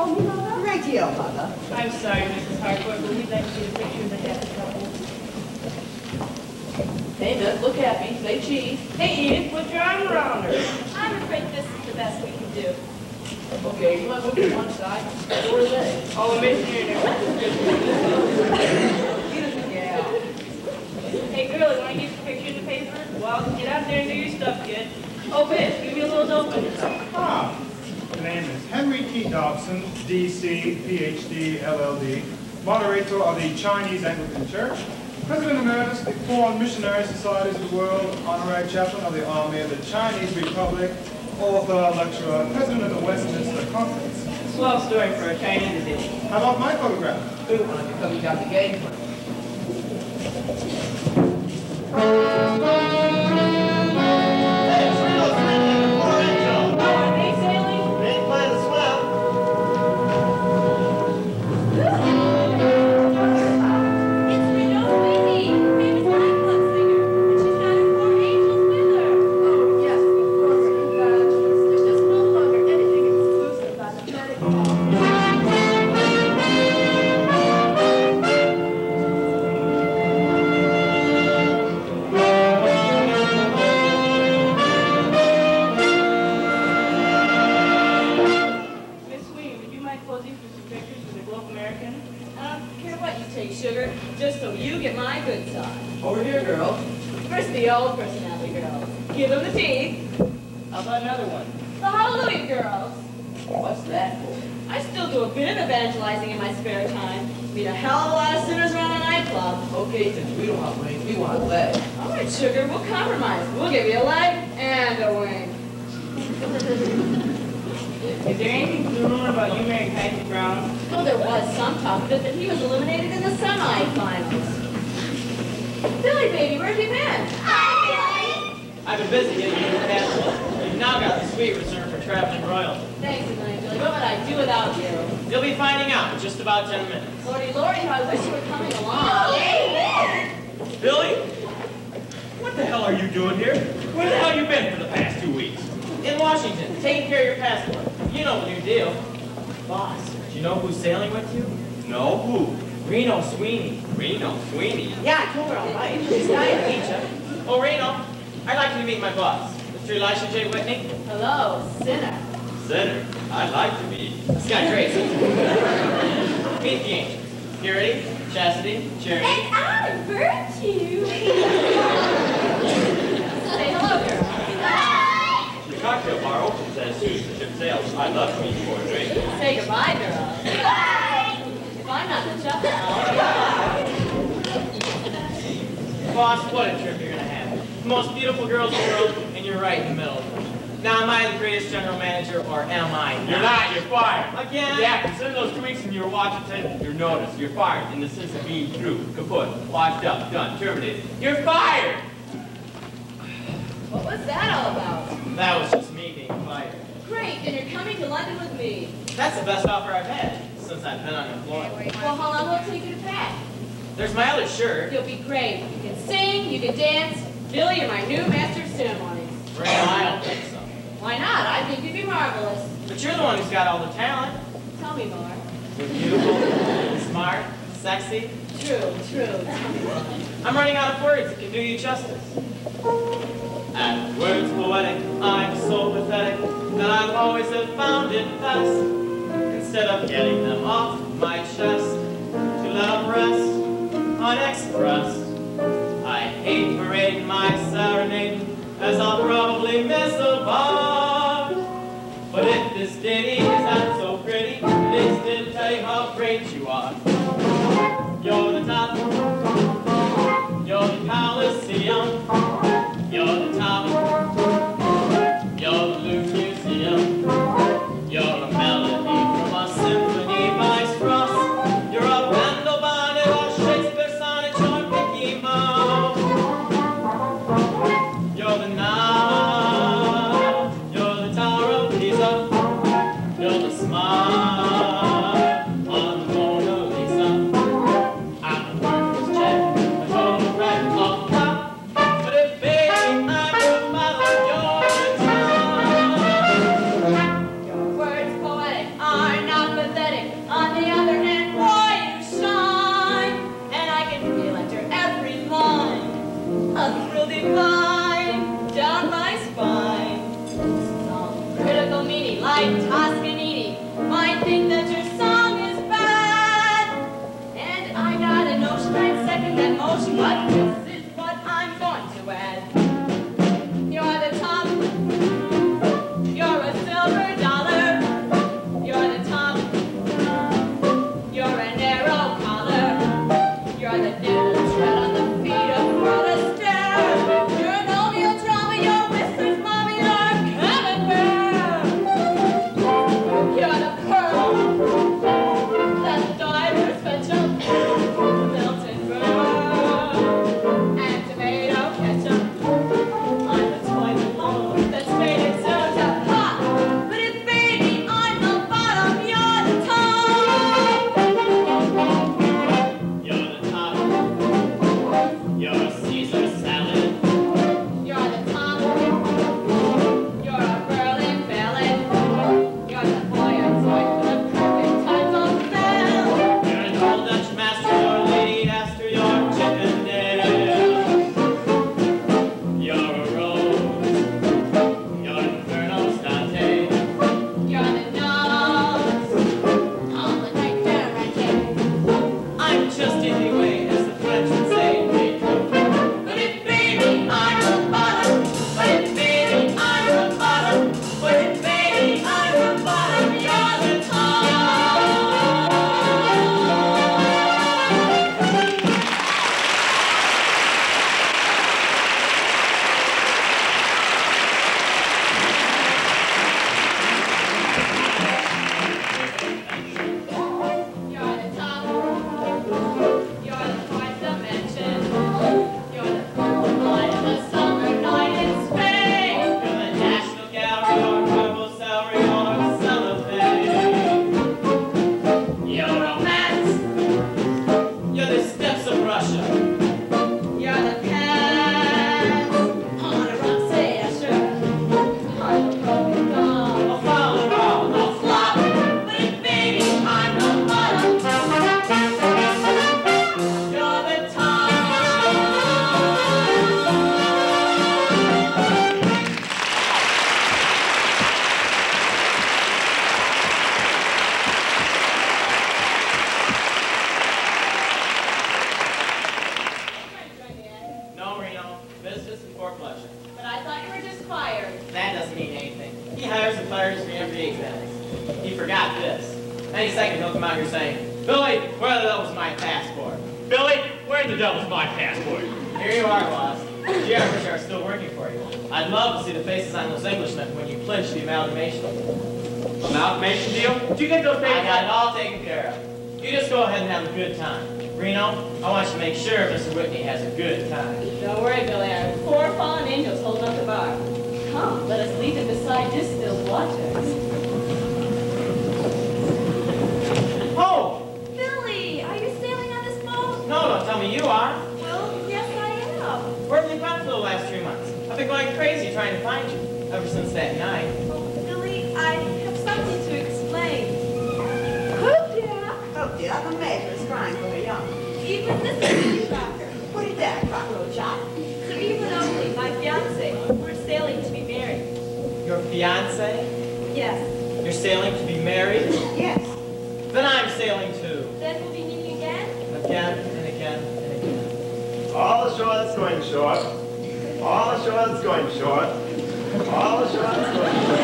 call me Mother. Right here, Mother. I'm sorry, Mrs. Harcourt, but we'd like to get a picture of the happy couple. Hey, Miss, look happy. Say cheese. Hey, Edith, put your arm around her. I'm afraid this is the best we can do. Okay, you want to move to one side? So are they. Oh, a missionary there. Get us a gal. Hey, girl, you want to get your picture in the paper? Well, get out there and do your stuff, kid. Oh, Biff, give me a little dope on yourself. The name is Henry T. Dobson, D.C., Ph.D., LLD, moderator of the Chinese Anglican Church, President Emeritus of the Foreign Missionary Societies of the World, Honorary Chaplain of the Army of the Chinese Republic, author, lecturer, President of the Westminster Conference. Swell story for a Chinese edition. How about my photograph? Good one, because you got the game. Good side. Over here, girl. First the old personality girls. Give them the teeth. How about another one? The Hallelujah girls. What's that for? I still do a bit of evangelizing in my spare time. Meet a hell of a lot of sinners around a nightclub. Okay, since we don't want wings, we want legs. All right, sugar, we'll compromise. We'll give you a leg and a wing. Is there anything to rumor about you marrying Patsy Brown? Well, there was some talk of it but he was eliminated in the semifinals. Billy, baby, where have you been? I've been busy getting you the passport. You've now got the suite reserved for traveling royalty. Thanks, Elaine, Billy. What would I do without you? You'll be finding out in just about 10 minutes. Lordy, Lordy, how I wish you were coming along. Billy? What the hell are you doing here? Where the hell you been for the past two weeks? In Washington, taking care of your passport. You know the new deal. Boss, do you know who's sailing with you? No, who? Reno Sweeney. Reno Sweeney? Yeah, I told her all right. She's dying to meet you. Oh, Reno, I'd like you to meet my boss, Mr. Elisha J. Whitney. Hello, sinner. Sinner? I'd like to meet. This guy Grace. meet the angels. Purity, chastity, charity. And I, Virtue. Say hello, girl. The cocktail bar opens as soon as the ship sails. I'd love to meet you for a drink. Say goodbye, girl. If not the chuck. Boss, what a trip you're gonna have. The most beautiful girls in the world, and you're right in the middle of them. Now, am I the greatest general manager, or am I not? You're not, you're fired. Again? Yeah, consider those two weeks in your Washington, you're noticed. You're fired in the sense of being through, kaput, washed up, done, terminated. You're fired! What was that all about? That was just me being fired. Great, and you're coming to London with me. That's the best offer I've had since I've been unemployed. Well, how long will it take you to pack? There's my other shirt. You'll be great. You can sing, you can dance. Billy, you're my new master of ceremonies. Right now, I don't think so. Why not? I think you'd be marvelous. But you're the one who's got all the talent. Tell me more. You're beautiful, smart, sexy. True, true. I'm running out of words It can do you justice. At words poetic, I'm so pathetic that I've always have found it best instead of getting them off my chest. To love rest on express. I hate parading my serenade, as I'll probably miss a bar. But if this ditty is not so pretty, please least tell you how great you are. Fiance? Yes. You're sailing to be married? Yes. Then I'm sailing too. Then we'll be meeting again? Again and again and again. All ashore that's going short. All ashore that's going short. All ashore that's going short.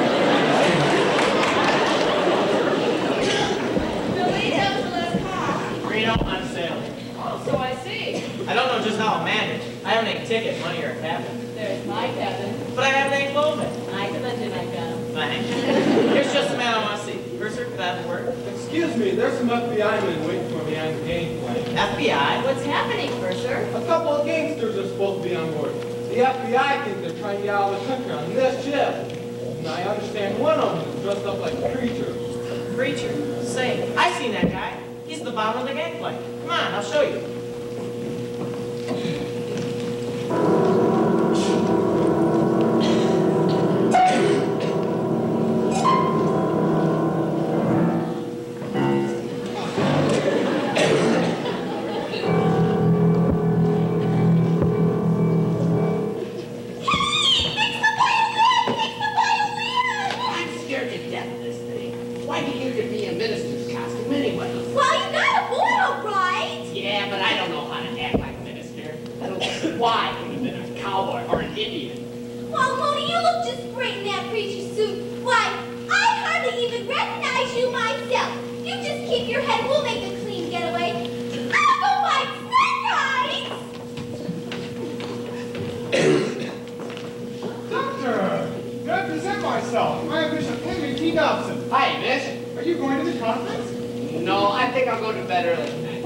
Billy, that was the last. Reno, I'm sailing. Oh, so I see. I don't know just how I'll manage. I haven't any ticket, money, or a cabin. There's my cabin. But I have an clothing. I can lend you my cabin. Thanks. Here's just the man I want to see. That work? Excuse me, there's some FBI men waiting for me on the game gangplank. FBI? What's happening, Purser? A couple of gangsters are supposed to be on board. The FBI think they're trying to get out of the country on this ship. And I understand one of them is dressed up like a preacher. Preacher. Say, I've seen that guy. He's the bottom of the gangplank. Come on, I'll show you. Why I could have been a cowboy or an Indian. Well, Mooney, you look just great in that preacher suit. Why, I hardly even recognize you myself. You just keep your head. We'll make a clean getaway. Oh, I'll go find snake eyes. Doctor, may I present myself? I am Bishop Henry T. Dobson. Hi, miss. Are you going to the conference? No, I think I'll go to bed early tonight.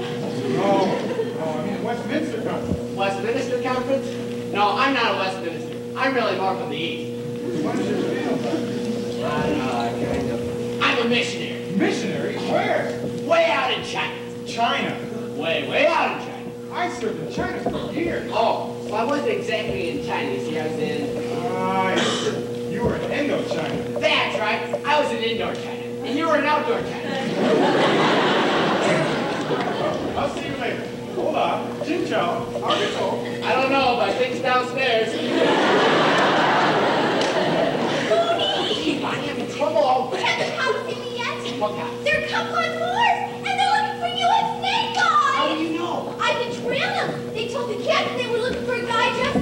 No, no, I mean Westminster conference. Westminster conference? No, I'm not a Westminster. I'm really more from the east. What is your field? I don't know, I kind of. I'm a missionary. Missionary? Where? Way out in China. China. Way, way out in China. I served in China for years. Oh, well, I wasn't exactly in China. You see, I was in. Ah, yes. you were in Indochina. That's right. I was in indoor China. And you were in outdoor China. I'll see you later. Hold on. Jin Chow, Arigato. I don't know, but I think it's downstairs. Gee, Bonnie, I'm in trouble already. Have the house seen me yet? What guy? They're a couple on board, and they're looking for you at Snake How do you know? I've been them. They told the captain they were looking for a guy dressed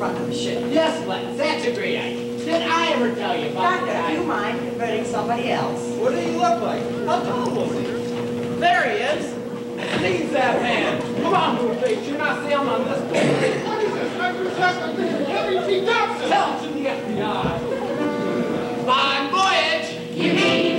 front of the ship. Yes, let's. That's a great idea. Did I ever tell you about Doctor, that? do you mind converting somebody else? What do you look like? How tall he? There he is. Seize that man! Come on, Blueface, you're not sailing on this boat. What is this? I'm Lieutenant Henry T. Dobson. Tell it to the FBI. Bon voyage! You mean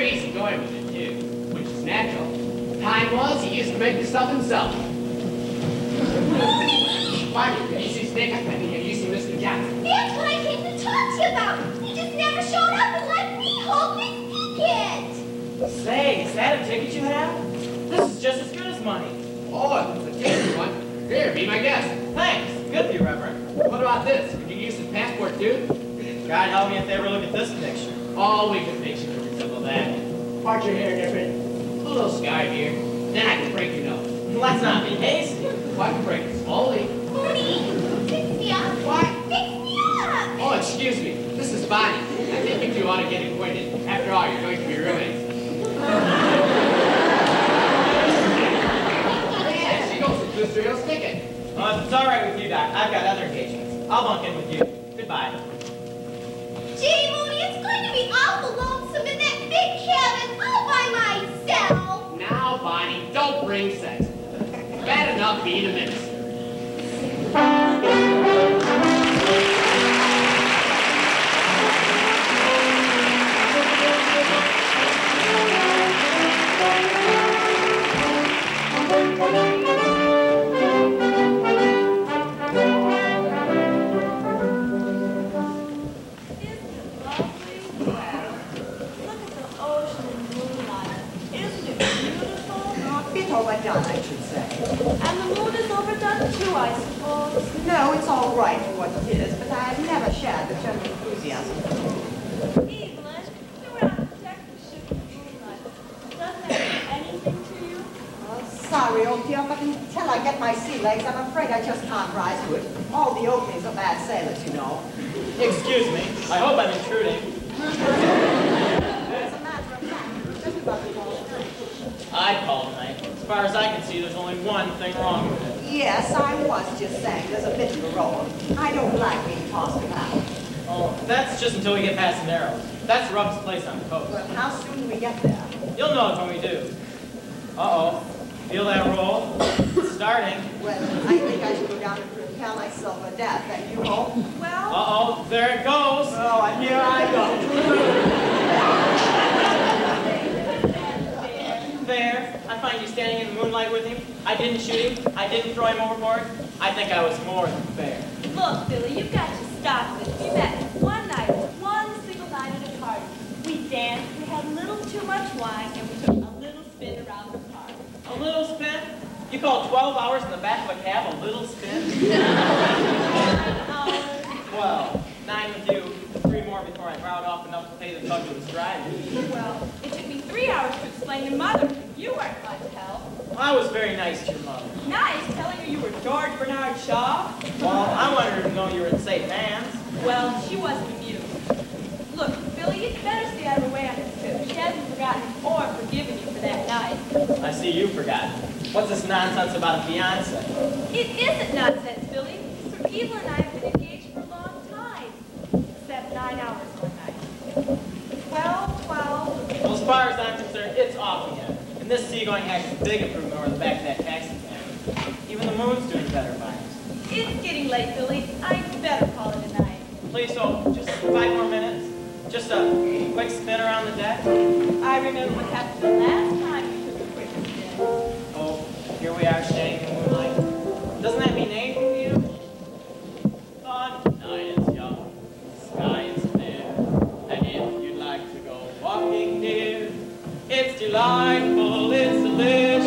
Very easy going with it, too, which is natural. Time was, he used to make the stuff himself. Why, you crazy snake? I couldn't you seen Mr. Johnson. That's what I came to talk to you about. You just never showed up and let me hold this ticket. Say, is that a ticket you have? This is just as good as money. Oh, it's a tasty one. Here, be my guest. Thanks. Good of you, Reverend. What about this? Could you use the passport, too? God help me if they ever look at this picture. Oh, we can fix to. Part your hair different. A little here. Then I can break your nose. Let's not be hasty. Well, I can break it slowly. Mooney, fix me up. What? Fix me up. Oh, excuse me. This is Bonnie. I think you two ought to get acquainted. After all, you're going to be roommates. yeah, she the Booster Hills ticket. Well, oh, if it's all right with you, Doc, I've got other engagements. I'll bunk in with you. Goodbye. Gee, Mooney, it's going to be awful that big cabin all by myself. Now, Bonnie, don't bring sex. Bad enough being a minister. A bit overdone, I should say. And the moon is overdone too, I suppose. No, it's all right for what it is, but I've never shared the general enthusiasm. Evelyn, you were on a detective ship in moonlight. Doesn't that mean anything to you? Oh, sorry, old dear, but until I get my sea legs, I'm afraid I just can't rise to it. All the openings are bad sailors, you know. Excuse me. I hope I'm intruding. As a matter of fact, just about to call. I'd call tonight. As far as I can see, there's only one thing wrong with it. Yes, I was just saying, there's a bit of a roll. I don't like being tossed about. Oh, that's just until we get past the Narrows. That's the roughest place on the coast. Well, how soon do we get there? You'll know it when we do. Uh-oh. Feel that roll? It's starting. Well, I think I should go down and prepare myself for death, and you home? Well, Uh-oh. There it goes. Oh, and here I go. fair. I find you standing in the moonlight with him. I didn't shoot him. I didn't throw him overboard. I think I was more than fair. Look, Billy, you've got to stop this. We met one night, one single night at a party. We danced, we had a little too much wine, and we took a little spin around the park. A little spin? You call 12 hours in the back of a cab a little spin? 12 nine with you, three more before I crowd off enough to pay the tug of the stride. Well, it took me three hours to explain to Mother. You weren't much help. I was very nice to your mother. Nice, telling her you were George Bernard Shaw. Well, I wanted her to know you were in safe hands. Well, she wasn't amused. Look, Billy, you'd better stay out of her way on this trip. She hasn't forgotten or forgiven you for that night. I see you forgot. What's this nonsense about a fiance? It isn't nonsense, Billy. Sir Evelyn and I have been engaged for a long time. Except nine hours one night. Well, well, Well, as far as I'm concerned, it's off again. And this seagoing has a big improvement over the back of that taxi cab. Even the moon's doing better by us. it's getting late, Billy. I'd better call it a night. Please hold just five more minutes. Just a quick spin around the deck. I remember what happened the last time you took a quick spin. Oh, here we are delightful, it's delicious, it's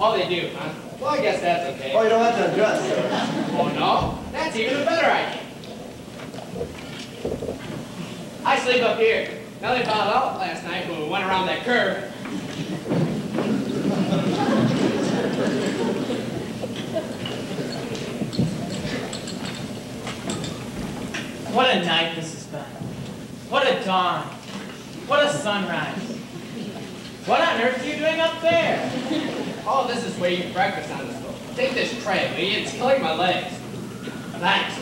Oh, they do, huh? Well, I guess that's okay. Oh, you don't have to undress, sir. Oh, no? That's even a better idea. I sleep up here. Nellie found out last night when we went around that curve. What a night this has been. What a dawn. What a sunrise. What on earth are you doing up there? Oh, this is where you eat breakfast on this boat. Take this tray, will you? It's killing my legs. Thanks.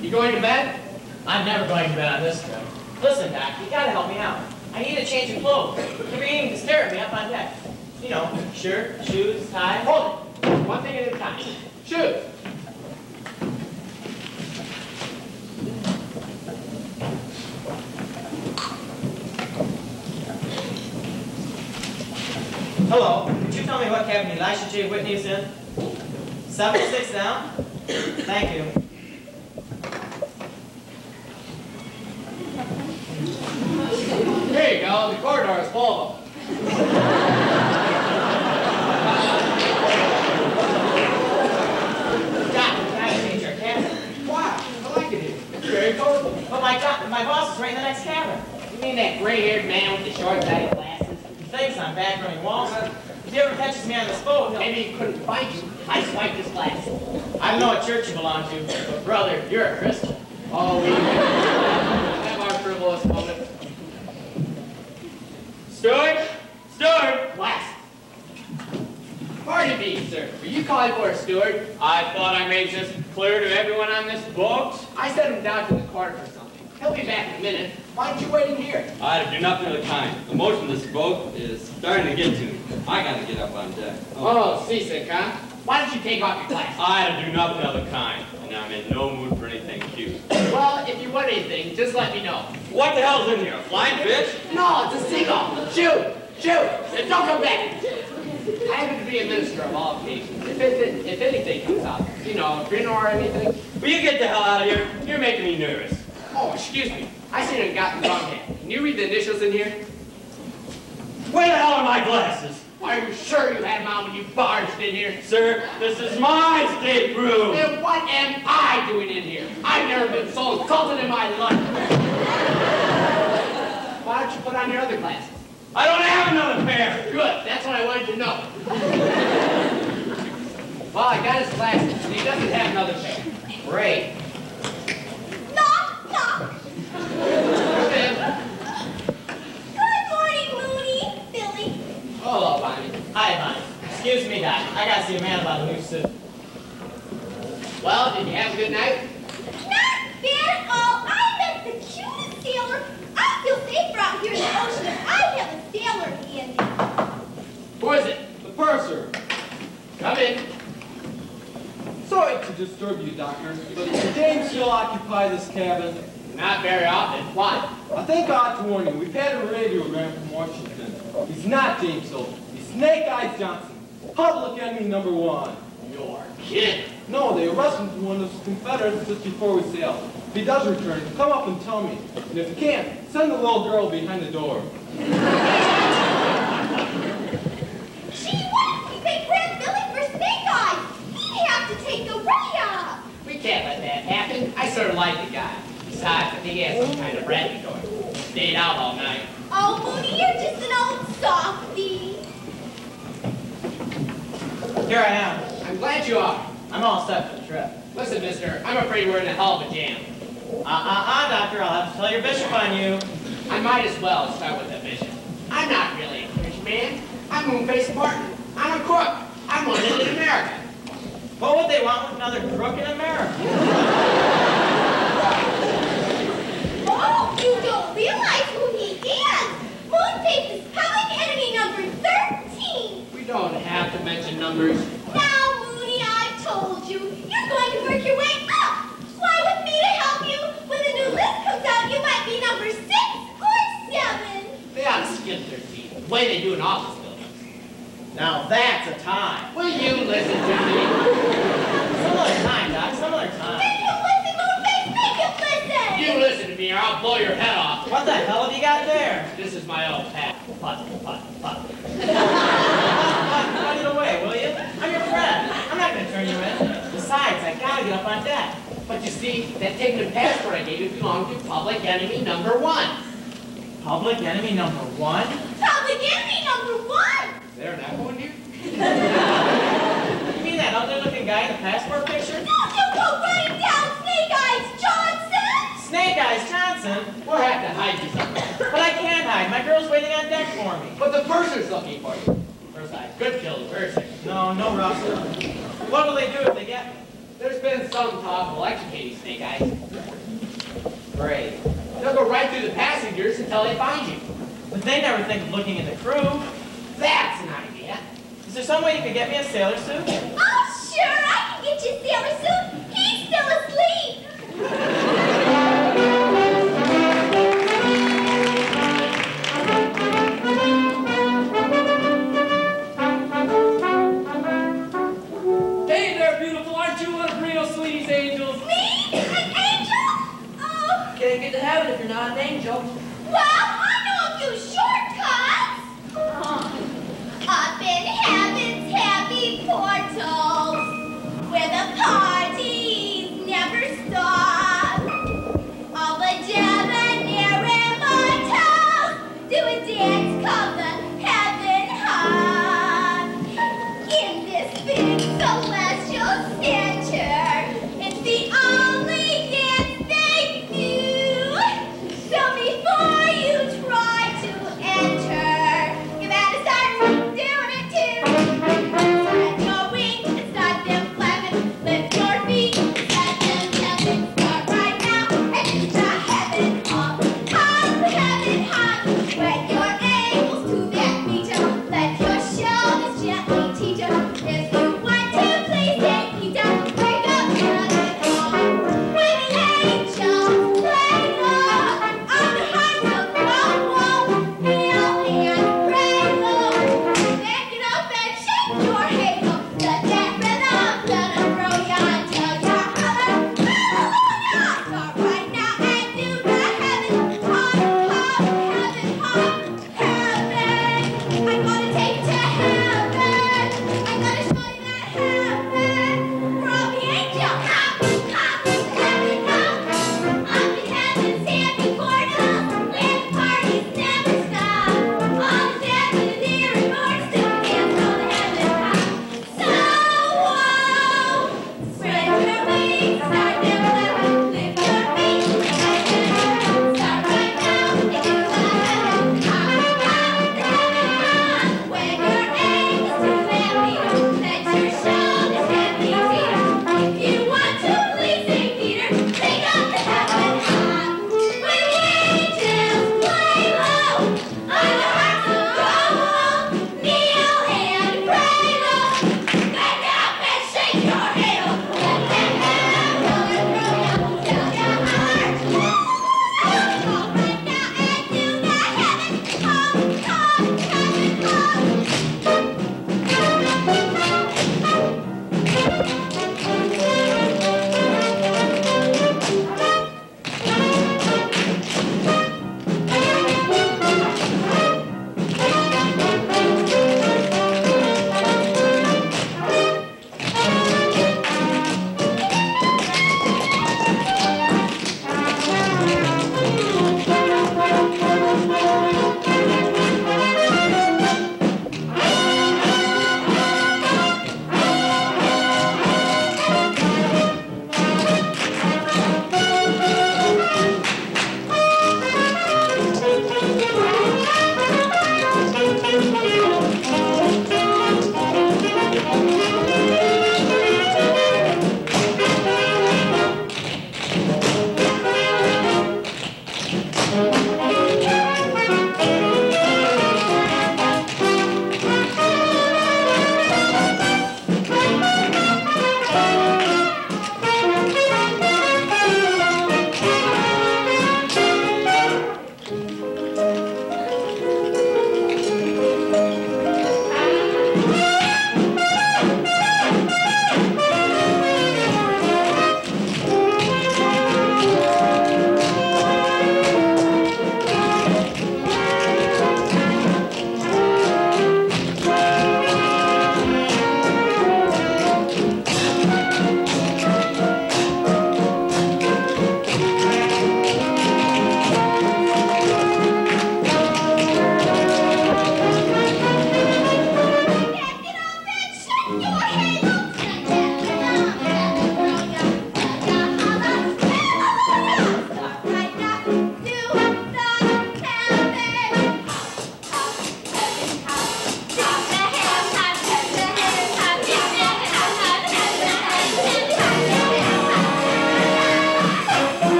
You going to bed? I'm never going to bed on this trip. Listen, Doc, you gotta help me out. I need a change of clothes. You're beginning to stare at me up on deck. You know, shirt, shoes, tie. Hold it. One thing at a time. Shoes. Hello, could you tell me what cabin Elisha J. Whitney is in? Seven six down? Thank you. Here you go. The corridor is full of them. Gotta change our cabin. Why? I like it here. Very comfortable. But my my boss is right in the next cabin. You mean that gray-haired man with the short-sighted glasses? He thinks I'm back running walls. If he ever catches me on this boat, he'll... Maybe he couldn't find you. I swiped his glasses. I don't know what church you belong to, but brother, you're a Christian. Oh, we have our frivolous moment. Steward! Steward! Last. Pardon me, sir. Were you calling for a steward? I thought I made this clear to everyone on this boat. I sent him down to the corner for something. He'll be back in a minute. Why don't you wait in here? I do nothing of the kind. The motion of this boat is starting to get to me. I gotta get up on deck. Oh, seasick, huh? Why don't you take off your glasses? I do nothing of the kind, and I'm in no mood for anything cute. Well, if you want anything, just let me know. What the hell's in here? A flying fish? No, it's a seagull. Shoot! Shoot! And don't come back! I happen to be a minister of all occasions. If, it, if anything comes out, you know, a grin or anything. Will you get the hell out of here? You're making me nervous. Oh, excuse me. I to have gotten the wrong hand. Can you read the initials in here? Where the hell are my glasses? Are you sure you had them on when you barged in here? Sir, this is my stateroom. Then what am I doing in here? I've never been so insulted in my life. Why don't you put on your other glasses? I don't have another pair. Good, that's what I wanted to know. well, I got his glasses, and he doesn't have another pair. Great. Knock, knock. Come in. Good morning, Mooney. Billy. Hello, Bonnie. Hi, Bonnie. Excuse me, Doc. I gotta see a man about a new suit. Well, did you have a good night? Not bad at all. I met the cutest sailor. I feel safer out here in the ocean if I have a sailor handy. Who is it? The purser. Come in. Sorry to disturb you, Doctor, but does James still occupy this cabin? Not very often. Why? I think I ought to warn you, we've had a radiogram from Washington. He's not James Hill. He's Snake Eyes Johnson. Public enemy number one. You're kidding. No, they arrested one of his Confederates just before we sailed. If he does return, come up and tell me. And if you can't, send the little girl behind the door. Gee, what if they grab Billy for snake eyes? He'd have to take the radar. We can't let that happen. I sort of like the guy. Besides, I think he has some kind of brandy going. Stayed out all night. Oh, Mooney, you're just an old softy. Here I am. I'm glad you are. I'm all set for the trip. Listen, mister, I'm afraid we're in a hell of a jam. Uh-uh-uh, Doctor. I'll have to tell your bishop on you. I might as well start with the bishop. I'm not really a rich man. I'm Moonface Martin. I'm a crook. I'm wanted in America. What would they want with another crook in America? Oh, you don't realize who he is. Moonface is public enemy number 13. We don't have to mention numbers. Now, Mooney, I told you, you're going to work your way up. Why, with me to help you, when the new list comes out, you might be number six or seven. They ought to skip their feet. The way they do in office buildings. Now that's a time. Will you listen to me? Some other time, Doc. Some other time. Make him listen, Moonface, make him listen. You listen to me or I'll blow your head off. What the hell have you got there? This is my old hat. Put, put, put. Put it away, will you? I'm your friend. I'm not going to turn you in. Besides, I gotta get up on deck. But you see, that ticketed passport I gave you belonged to public enemy number one. Public enemy number one? Public enemy number one. Is there an echo in here? You mean that ugly-looking guy in the passport picture? Don't you go running down Snake Eyes Johnson. Snake Eyes We'll have to hide you somewhere. But I can't hide. My girl's waiting on deck for me. But the purser's looking for you. First I could kill the purser. No, no rough. What will they do if they get me? There's been some talk of electrocuting Snake Eyes. Great. They'll go right through the passengers until they find you. But they never think of looking in the crew. That's an idea. Is there some way you could get me a sailor suit? Oh, sure, I can get you a sailor suit. He's still asleep. If you're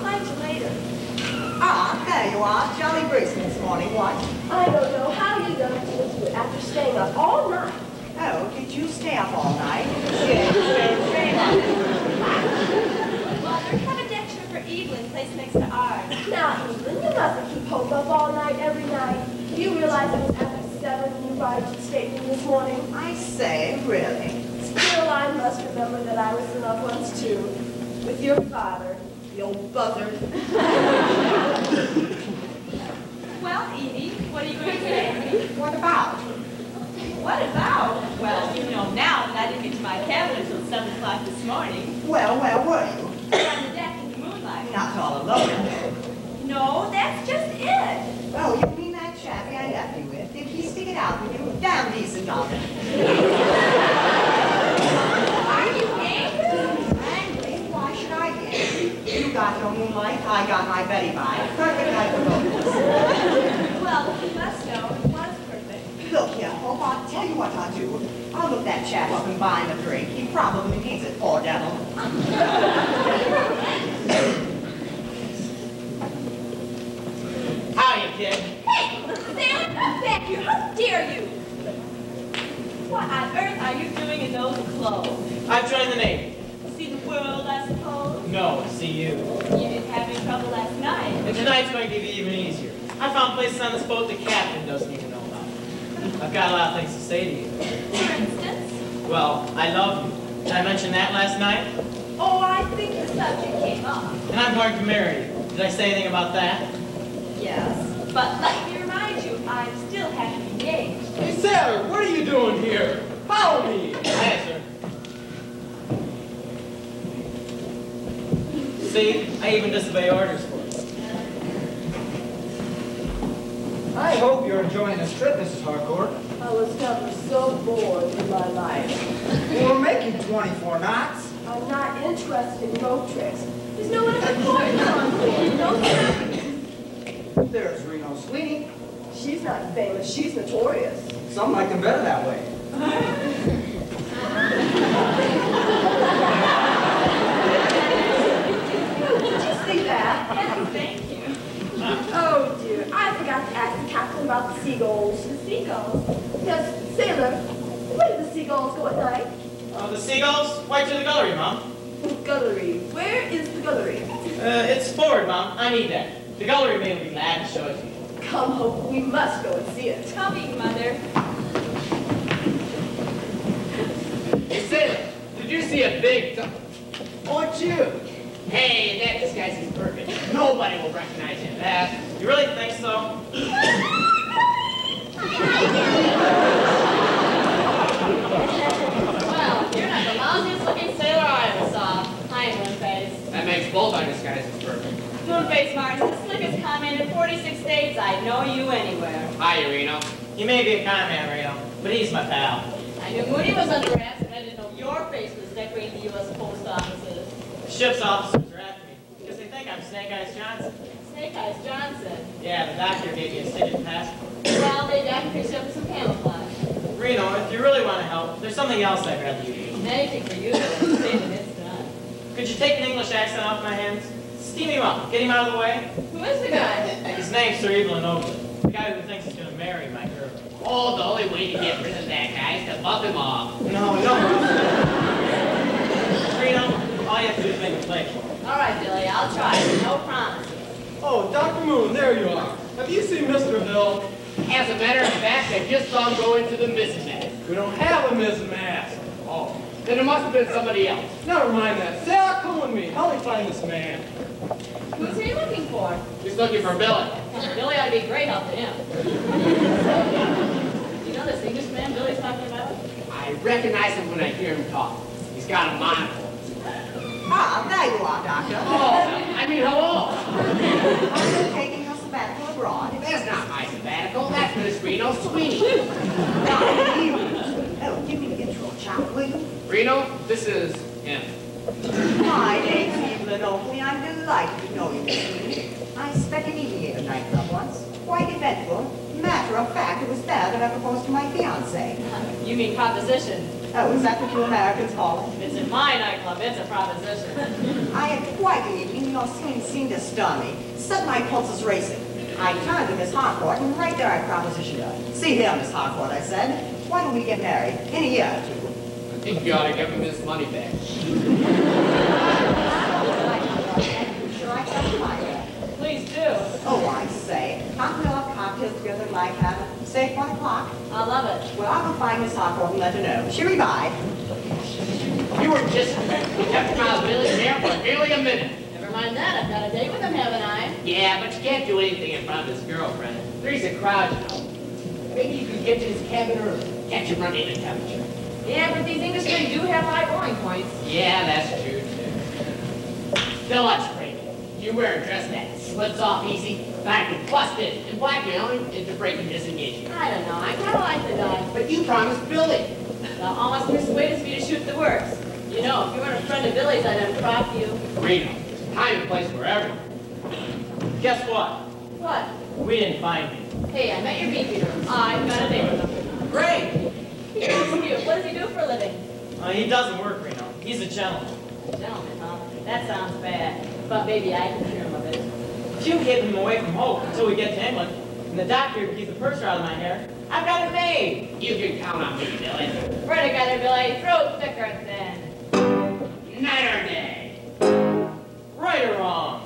find you later. Ah, there you are. Jolly brisk this morning, what? I don't know how you done it to do it after staying up all night. Oh, did you stay up all night? Yes, very Mother, have a deck shirt for Evelyn, placed next to ours. Now, Evelyn, you mustn't keep hope up all night every night. Do you realize it was after seven when you arrived at the stateroom this morning? I say, really? Still, I must remember that I was in love once too. With your father, the old buzzard. Well, Evie, what are you going to say? What about? What about? Well, you know now that I didn't get to my cabin until 7 o'clock this morning. Well, where were you? On the deck in the moonlight. Not all alone. No, that's just it. Oh, you mean that chappie I left you with? Did he stick it out with you? Damn decent of him. Are you angry? Angry? Why should I be? You got your moonlight, I got my Betty by. Perfect night for both of us. Well, you must know it was perfect. Look here, Hope, I'll tell you what I'll do. I'll look that chap up and buy him a drink. He probably needs it, poor devil. Howdy, kid. Hey, Sam, come back here. How dare you? What on earth are you doing in those clothes? I've joined the Navy. See the world, I suppose? No, see you. You didn't have any trouble last night. And tonight's going to be even easier. I found places on this boat the captain doesn't even know about. I've got a lot of things to say to you. For instance? Well, I love you. Did I mention that last night? Oh, I think the subject came up. And I'm going to marry you. Did I say anything about that? Yes. But let me remind you, I'm still happily engaged. Hey, sailor, what are you doing here? Follow me. Aye, sir. See, I even disobey orders for you. I hope you're enjoying this trip, Mrs. Harcourt. I was never so bored in my life. We're making 24 knots. I'm not interested in road trips. There's no one importance on board. No. There's Reno Sweeney. She's not famous. She's notorious. Some like them better that way. Did you see that? Thank you. Oh dear, I forgot to ask the captain about the seagulls. The seagulls. Yes, sailor, where do the seagulls go at night? Uh, the seagulls? Right to the gullery, Mom. Gullery. Where is the gullery? Uh, it's forward, Mom. I need that. The gullery man will be glad to show it to you. Come, Hope, we must go and see it. Coming, Mother. Hey, sailor, did you see a big... t- Oh, you. Hey, that disguise is perfect. Nobody will recognize you in that. You really think so? Well, you're not the lousiest looking sailor I ever saw. Hi, Moonface. That makes both our disguises perfect. Moonface Martin, the slickest comment in 46 states. I'd know you anywhere. Hi, Reno. He may be a con man, Reno, but he's my pal. I knew Mooney was under wraps, but I didn't know your face was decorating the U.S. post offices. Ship's officers are after me because they think I'm Snake Eyes Johnson. Snake Eyes Johnson. Yeah, the doctor gave me a stinking passport. Well, maybe I can fix you up with some camouflage. Reno, if you really want to help, there's something else I'd rather you do. Anything for you, though. Say that it's done. Could you take an English accent off my hands? Steam him up. Get him out of the way. Who is the guy? His name's Sir Evelyn Oakleigh. The guy who thinks he's going to marry my girl. Oh, the only way to get rid of that guy is to buff him off. No, no. Reno, all you have to do is make a play. All right, Billy, I'll try. No promises. Oh, Dr. Moon, there you are. Have you seen Mr. Hill? As a matter of fact, I just saw him go into the missing net. We don't have a Miss Mask. Oh, then it must have been somebody else. Never mind that. Sarah, come with me. Help me find this man. Who's he looking for? He's looking for Billy. Billy ought to be great help to him. you know this Englishman Billy's talking about? I recognize him when I hear him talk. He's got a monocle. There you are, Doctor. Oh, I mean, hello. Are you taking your sabbatical abroad? That's not my sabbatical. That's Miss Reno Sweeney. Doctor, you. Oh, give me the intro, chap, will you? Reno, this is him. My name's Evelyn Oakleigh. I'm delighted to know you, I spent an evening at a nightclub once. quite eventful. Matter of fact, it was there that I proposed to my fiancé. You mean proposition. Oh, is that the you Americans call it? If it's in my nightclub, it's a proposition. I had quite an evening. Your swing seemed to stir me. Set my pulses racing. I turned to Miss Harcourt, and right there I propositioned her. See here, Miss Harcourt, I said. Why don't we get married in a year or two? I think you ought to give him his money back. Should I tell you my dad? Please do. Oh, I say. Can't we all have cocktails together like having, say, one o'clock? I love it. Well, I'll go find Miss Harcourt and let her know. She revived. You were just kept him out of Billy's hair for nearly a minute. Never mind that. I've got a date with him, haven't I? Yeah, but you can't do anything in front of his girlfriend. There's a crowd, you know. Maybe you could get to his cabin early. Catch him running in the temperature. Yeah, but these Englishmen do have high boiling points. Yeah, that's true, too. Still, that's great. You wear a dress that slips off easy, I could bust it and blackmail him into breaking this engagement. I don't know. I kind of like the guy. But you promised Billy. Thou almost persuaded me to shoot the works. You know, if you weren't a friend of Billy's, I'd unfrock you. Reno, there's time and place for everyone. Guess what? What? We didn't find him. Hey, I met your beekeeper. I've got a date with him. Great! He's cute. What does he do for a living? Uh, he doesn't work, Reno. He's a gentleman. Gentleman, huh? That sounds bad. But maybe I can cure him of it. If you keep him away from home until we get to England, and the doctor keeps the purser out of my hair, I've got it made. You can count on me, Billy. Right together, Billy. Throat thicker than. Night or day. Right or wrong?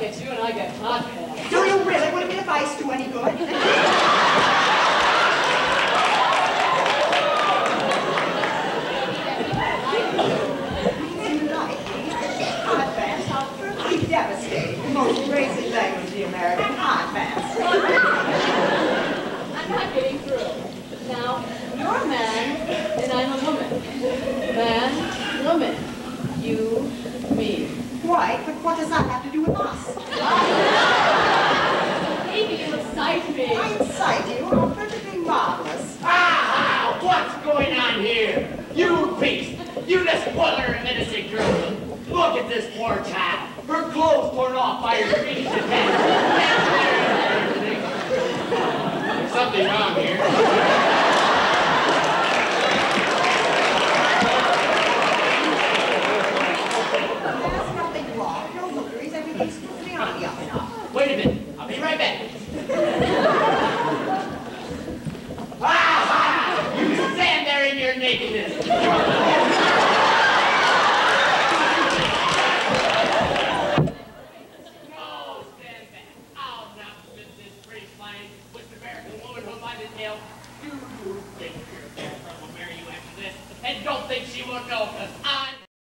Look at you and I get hot. Do you really? Would a bit of ice do any good? You like me? Are perfectly devastating. The most racist language the American hot. I'm not getting through. Now, you're a man and I'm a woman. Man, woman. You, me. Why? but what does that have to do with us? Maybe you excite me. I incite you. Oh, perfectly marvelous. Ah, what's going on here? You beast! Just spoiler innocent girl. Look at this poor child. Her clothes torn off by her attacks. There's something wrong here. Wait a minute. I'll be right back. ah! You stand there in your nakedness.